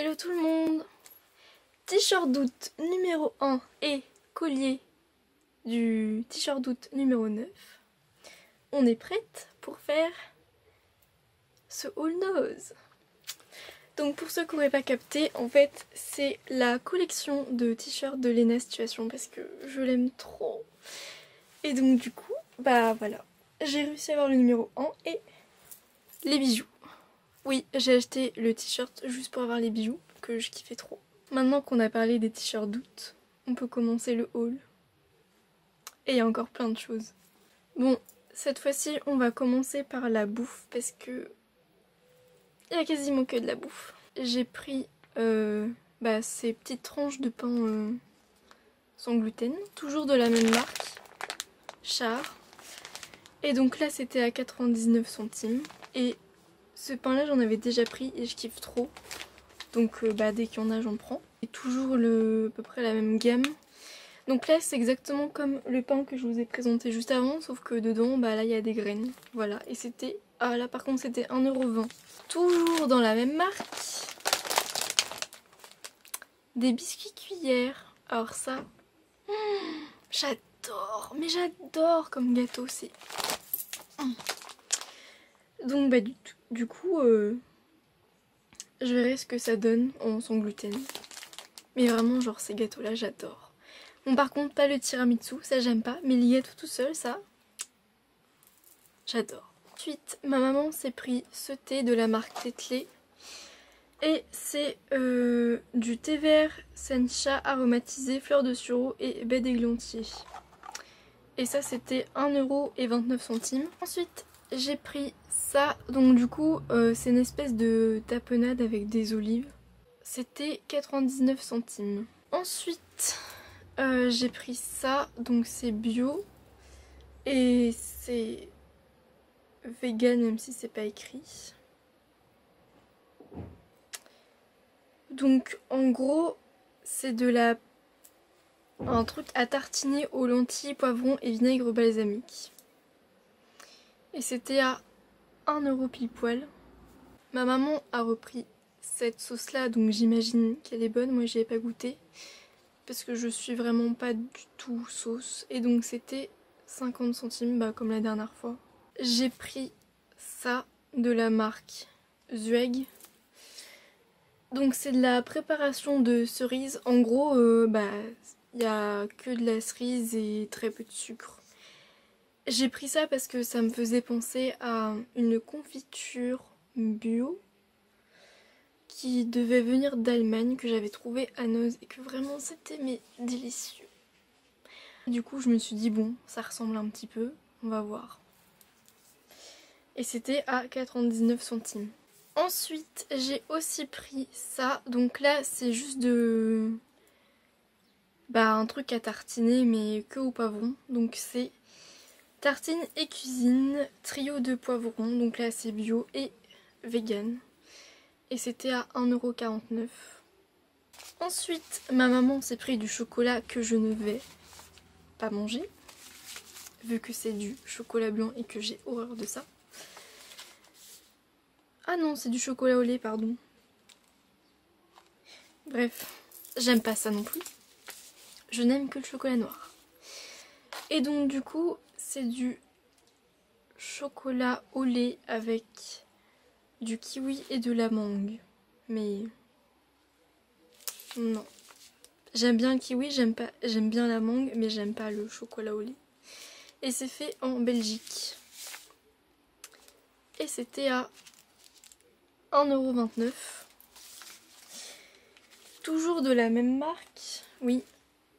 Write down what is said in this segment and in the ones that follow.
Hello tout le monde T-shirt d'août numéro 1 et collier du t-shirt d'août numéro 9. On est prête pour faire ce haul nose. Donc pour ceux qui n'auraient pas capté, en fait c'est la collection de t-shirts de Lena Situation parce que je l'aime trop. Et donc du coup, bah voilà, j'ai réussi à avoir le numéro 1 et les bijoux. Oui, j'ai acheté le t-shirt juste pour avoir les bijoux que je kiffais trop. Maintenant qu'on a parlé des t-shirts d'août, on peut commencer le haul. Et il y a encore plein de choses. Bon, cette fois-ci, on va commencer par la bouffe parce que il y a quasiment que de la bouffe. J'ai pris euh, bah, ces petites tranches de pain euh, sans gluten, toujours de la même marque, Char. Et donc là, c'était à 99 centimes. Et ce pain là j'en avais déjà pris et je kiffe trop. Donc euh, bah, dès qu'il y en a j'en prends. Et toujours le, à peu près la même gamme. Donc là c'est exactement comme le pain que je vous ai présenté juste avant. Sauf que dedans bah là il y a des graines. Voilà et c'était... Ah là par contre c'était 1,20€. Toujours dans la même marque. Des biscuits cuillères. Alors ça... j'adore Mais j'adore comme gâteau c'est... Donc bah du, coup, euh, je verrai ce que ça donne en sans gluten. Mais vraiment, genre ces gâteaux-là, j'adore. Bon par contre, pas le tiramisu, ça j'aime pas. Mais les gâteaux tout seul, ça, j'adore. Ensuite, ma maman s'est pris ce thé de la marque Tetley. Et c'est euh, du thé vert sencha aromatisé, fleur de sureau et baie d'églantier. Et ça c'était 1,29€. Ensuite j'ai pris ça, donc du coup euh, c'est une espèce de tapenade avec des olives. C'était 99 centimes. Ensuite euh, j'ai pris ça, donc c'est bio. Et c'est vegan même si c'est pas écrit. Donc en gros c'est de la un truc à tartiner aux lentilles, poivrons et vinaigre balsamique. Et c'était à 1 euro pile poil. Ma maman a repris cette sauce là donc j'imagine qu'elle est bonne. Moi j'y ai pas goûté parce que je suis vraiment pas du tout sauce. Et donc c'était 50 centimes bah, comme la dernière fois. J'ai pris ça de la marque Zueg. Donc c'est de la préparation de cerises. En gros, euh, bah il n'y a que de la cerise et très peu de sucre. J'ai pris ça parce que ça me faisait penser à une confiture bio qui devait venir d'Allemagne, que j'avais trouvé à Noz et que vraiment c'était mais délicieux. Du coup je me suis dit bon ça ressemble un petit peu, on va voir. Et c'était à 99 centimes. Ensuite j'ai aussi pris ça, donc là c'est juste de... Bah un truc à tartiner mais que au pavron, donc c'est Tartine et cuisine, trio de poivrons, donc là c'est bio et vegan. Et c'était à 1,49€. Ensuite, ma maman s'est pris du chocolat que je ne vais pas manger. Vu que c'est du chocolat blanc et que j'ai horreur de ça. Ah non, c'est du chocolat au lait, pardon. Bref, j'aime pas ça non plus. Je n'aime que le chocolat noir. Et donc du coup, c'est du chocolat au lait avec du kiwi et de la mangue. Mais non. J'aime bien le kiwi, j'aime pas j'aime bien la mangue, mais j'aime pas le chocolat au lait. Et c'est fait en Belgique. Et c'était à 1,29€. Toujours de la même marque. Oui.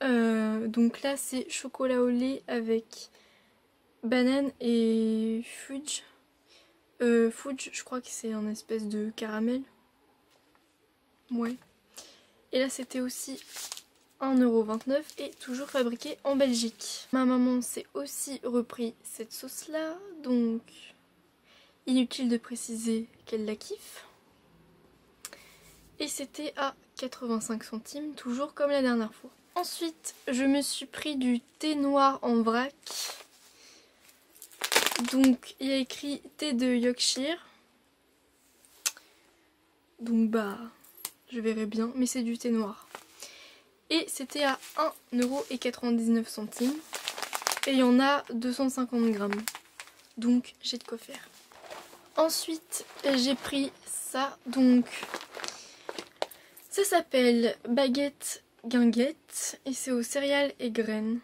Euh, donc là c'est chocolat au lait avec banane et fudge. Euh, fudge, je crois que c'est un espèce de caramel. Ouais. Et là, c'était aussi 1,29€ et toujours fabriqué en Belgique. Ma maman s'est aussi repris cette sauce-là, donc inutile de préciser qu'elle la kiffe. Et c'était à 85 centimes, toujours comme la dernière fois. Ensuite, je me suis pris du thé noir en vrac donc il y a écrit thé de Yorkshire. Donc bah je verrai bien, mais c'est du thé noir. Et c'était à 1,99€. Et il y en a 250 grammes. Donc j'ai de quoi faire. Ensuite j'ai pris ça. Donc ça s'appelle baguette guinguette. Et c'est aux céréales et graines.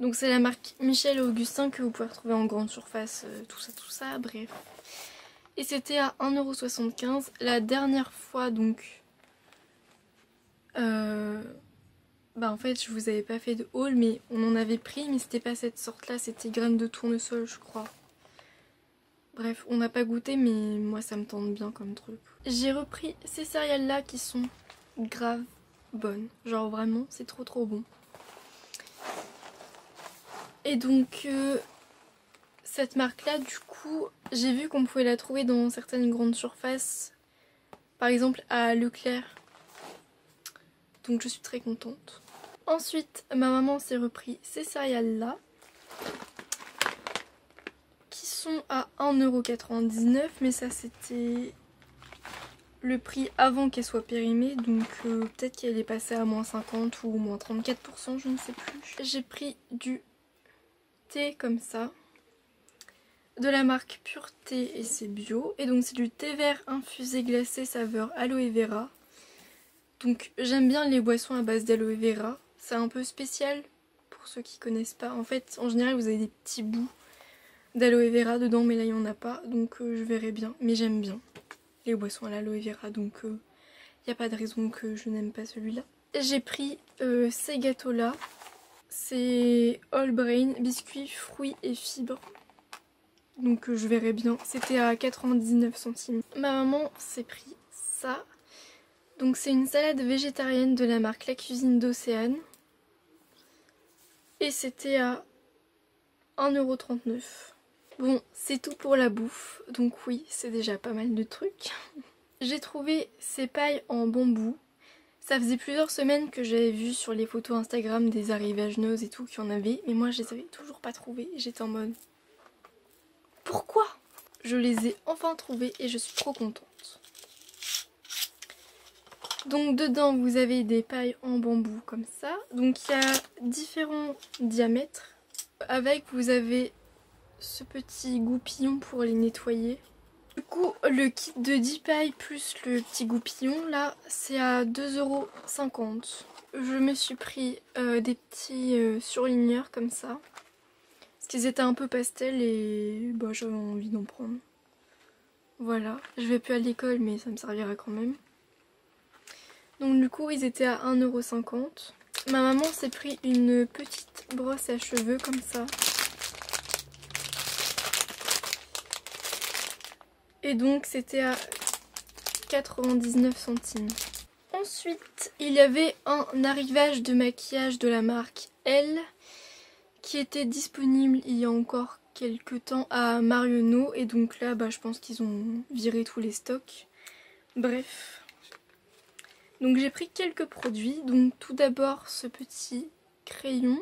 Donc c'est la marque Michel Augustin que vous pouvez retrouver en grande surface, euh, tout ça, tout ça, bref. Et c'était à 1,75€. La dernière fois donc... Euh, bah en fait je vous avais pas fait de haul mais on en avait pris mais c'était pas cette sorte là, c'était graines de tournesol je crois. Bref, on n'a pas goûté mais moi ça me tente bien comme truc. J'ai repris ces céréales là qui sont grave bonnes. Genre vraiment c'est trop trop bon. Et donc euh, cette marque là du coup j'ai vu qu'on pouvait la trouver dans certaines grandes surfaces. Par exemple à Leclerc. Donc je suis très contente. Ensuite ma maman s'est repris ces céréales là. Qui sont à 1,99€ mais ça c'était le prix avant qu'elle soit périmée donc euh, peut-être qu'elle est passée à moins 50 ou moins 34% je ne sais plus. J'ai pris du comme ça. De la marque Pureté et c'est bio. Et donc c'est du thé vert infusé glacé saveur aloe vera. Donc j'aime bien les boissons à base d'aloe vera. C'est un peu spécial pour ceux qui connaissent pas. En fait en général vous avez des petits bouts d'aloe vera dedans mais là il n'y en a pas. Donc euh, je verrai bien. Mais j'aime bien les boissons à l'aloe vera. Donc il euh, n'y a pas de raison que je n'aime pas celui-là. J'ai pris euh, ces gâteaux là c'est All Brain, biscuits, fruits et fibres. Donc euh, je verrai bien. C'était à 99 centimes. Ma maman s'est pris ça. Donc c'est une salade végétarienne de la marque La Cuisine d'Océane. Et c'était à 1,39€. Bon, c'est tout pour la bouffe. Donc oui, c'est déjà pas mal de trucs. J'ai trouvé ces pailles en bambou. Ça faisait plusieurs semaines que j'avais vu sur les photos Instagram des arrivageneuses et tout qui en avaient, mais moi je les avais toujours pas trouvées. J'étais en mode pourquoi? Je les ai enfin trouvées et je suis trop contente. Donc dedans vous avez des pailles en bambou comme ça. Donc il y a différents diamètres. Avec vous avez ce petit goupillon pour les nettoyer. Du coup, le kit de 10 pailles plus le petit goupillon, là, c'est à 2,50€. Je me suis pris euh, des petits euh, surligneurs comme ça. Parce qu'ils étaient un peu pastel et bah, j'avais envie d'en prendre. Voilà, je vais plus à l'école mais ça me servira quand même. Donc du coup, ils étaient à 1,50€. Ma maman s'est pris une petite brosse à cheveux comme ça. Et donc c'était à 99 centimes. Ensuite, il y avait un arrivage de maquillage de la marque L qui était disponible il y a encore quelques temps à Marionneau et donc là bah, je pense qu'ils ont viré tous les stocks. Bref. Donc j'ai pris quelques produits. Donc tout d'abord ce petit crayon.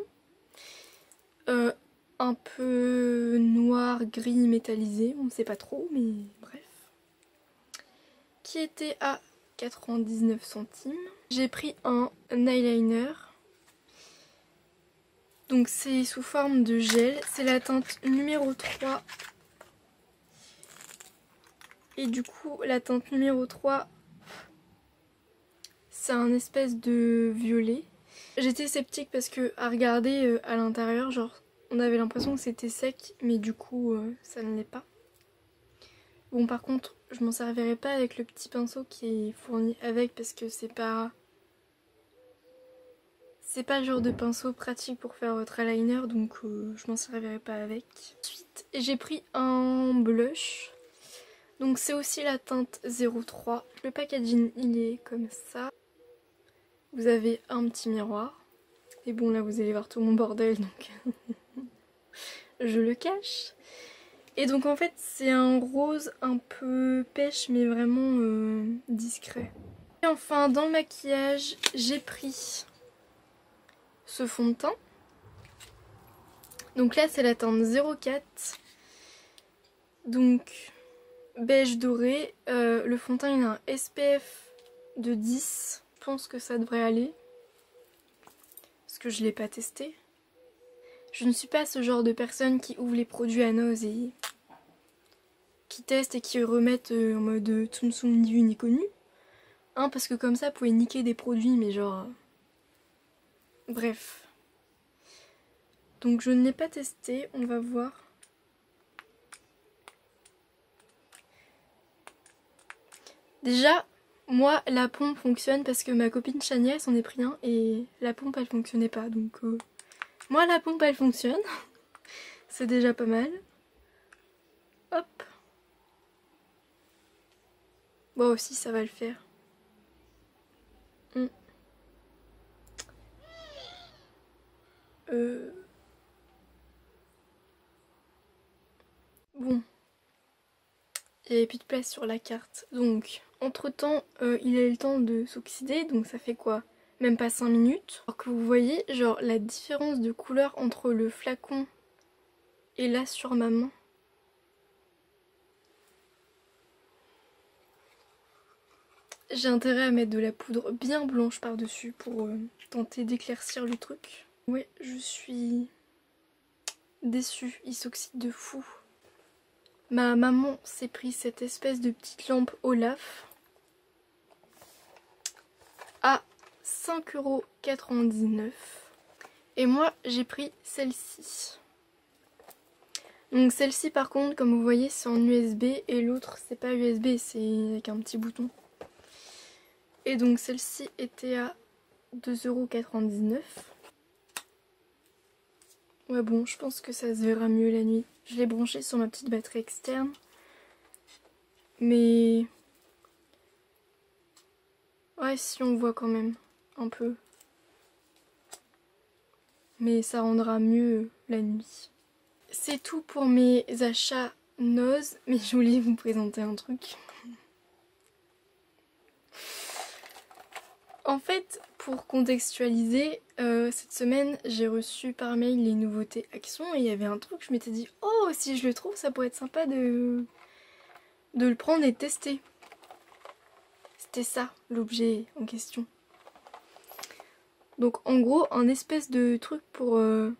Euh, un peu noir, gris, métallisé, on ne sait pas trop, mais bref. Qui était à 99 centimes. J'ai pris un eyeliner. Donc c'est sous forme de gel. C'est la teinte numéro 3. Et du coup, la teinte numéro 3, c'est un espèce de violet. J'étais sceptique parce que à regarder euh, à l'intérieur, genre on avait l'impression que c'était sec, mais du coup, euh, ça ne l'est pas. Bon, par contre, je m'en servirai pas avec le petit pinceau qui est fourni avec parce que c'est pas... C'est pas le genre de pinceau pratique pour faire votre eyeliner, donc euh, je m'en servirai pas avec. Ensuite, j'ai pris un blush. Donc c'est aussi la teinte 03. Le packaging, il est comme ça. Vous avez un petit miroir. Et bon, là, vous allez voir tout mon bordel, donc... je le cache. Et donc en fait c'est un rose un peu pêche mais vraiment euh, discret. Et enfin dans le maquillage j'ai pris ce fond de teint. Donc là c'est la teinte 04. Donc beige doré. Euh, le fond de teint il a un SPF de 10. Je pense que ça devrait aller. Parce que je l'ai pas testé. Je ne suis pas ce genre de personne qui ouvre les produits à nose et qui testent et qui remettent euh, en mode euh, tsum tsum ni vu ni connu. Hein, parce que comme ça, vous pouvez niquer des produits, mais genre... Bref. Donc je ne l'ai pas testé, on va voir. Déjà, moi, la pompe fonctionne parce que ma copine Chania s'en est pris un et la pompe elle fonctionnait pas. Donc, euh, moi, la pompe elle fonctionne. C'est déjà pas mal. Hop. Bon, aussi, ça va le faire. Hmm. Euh... Bon. Il n'y avait plus de place sur la carte. Donc, entre temps, euh, il a eu le temps de s'oxyder. Donc ça fait quoi? Même pas 5 minutes. Alors que vous voyez, genre, la différence de couleur entre le flacon et là sur ma main. J'ai intérêt à mettre de la poudre bien blanche par-dessus pour euh, tenter d'éclaircir le truc. Ouais, je suis déçue. Il s'oxyde de fou. Ma maman s'est pris cette espèce de petite lampe Olaf à 5,99€ et moi j'ai pris celle-ci. Donc celle-ci par contre comme vous voyez c'est en USB et l'autre c'est pas USB c'est avec un petit bouton. Et donc celle-ci était à 2,99€. Ouais bon je pense que ça se verra mieux la nuit. Je l'ai branché sur ma petite batterie externe. Mais... Ouais, si on voit quand même un peu. Mais ça rendra mieux la nuit. C'est tout pour mes achats Nose, mais je voulais vous présenter un truc. En fait, pour contextualiser, euh, cette semaine j'ai reçu par mail les nouveautés Action et il y avait un truc, je m'étais dit oh si je le trouve ça pourrait être sympa de, de le prendre et tester. C'était ça l'objet en question. Donc en gros un espèce de truc pour euh,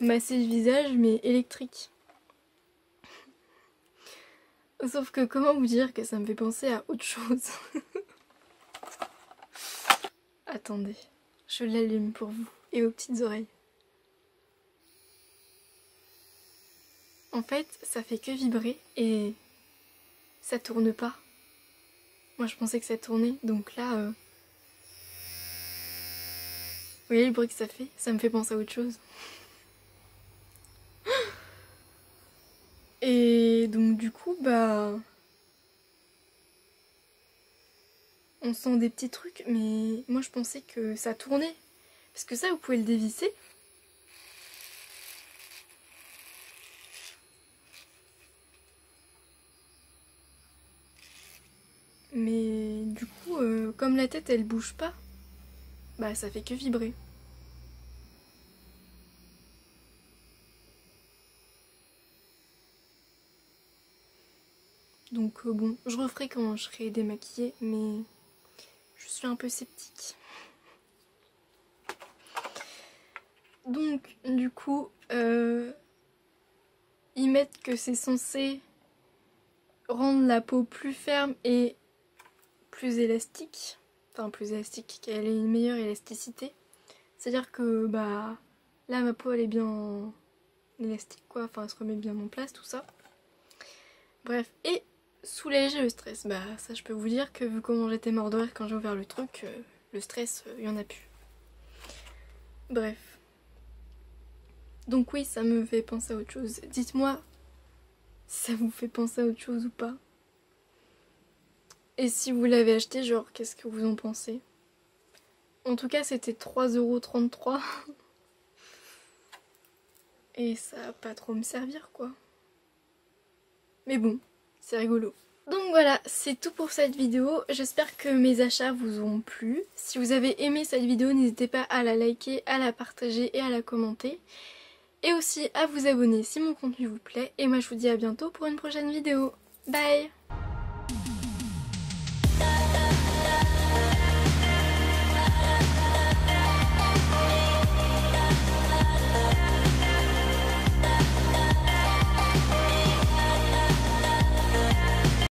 masser le visage mais électrique. Sauf que comment vous dire que ça me fait penser à autre chose? Attendez, je l'allume pour vous et aux petites oreilles. En fait, ça fait que vibrer et ça tourne pas. Moi je pensais que ça tournait, donc là... Euh, vous voyez le bruit que ça fait Ça me fait penser à autre chose. Et donc du coup, bah... on sent des petits trucs, mais moi je pensais que ça tournait. Parce que ça, vous pouvez le dévisser. Mais du coup, euh, comme la tête elle bouge pas, bah ça fait que vibrer. Donc euh, bon, je referai quand je serai démaquillée, mais je suis un peu sceptique. Donc du coup, euh, ils mettent que c'est censé rendre la peau plus ferme et plus élastique. Enfin plus élastique, qu'elle ait une meilleure élasticité. C'est-à-dire que bah là ma peau elle est bien élastique quoi, enfin elle se remet bien en place tout ça. Bref, et soulager le stress. Bah ça je peux vous dire que vu comment j'étais mort de rire quand j'ai ouvert le truc, euh, le stress, il euh, y en a plus. Bref. Donc oui, ça me fait penser à autre chose. Dites-moi si ça vous fait penser à autre chose ou pas? Et si vous l'avez acheté, genre, qu'est-ce que vous en pensez? En tout cas, c'était 3,33€. Et ça va pas trop me servir, quoi. Mais bon, c'est rigolo. Donc voilà, c'est tout pour cette vidéo. J'espère que mes achats vous ont plu. Si vous avez aimé cette vidéo, n'hésitez pas à la liker, à la partager et à la commenter. Et aussi à vous abonner si mon contenu vous plaît. Et moi je vous dis à bientôt pour une prochaine vidéo. Bye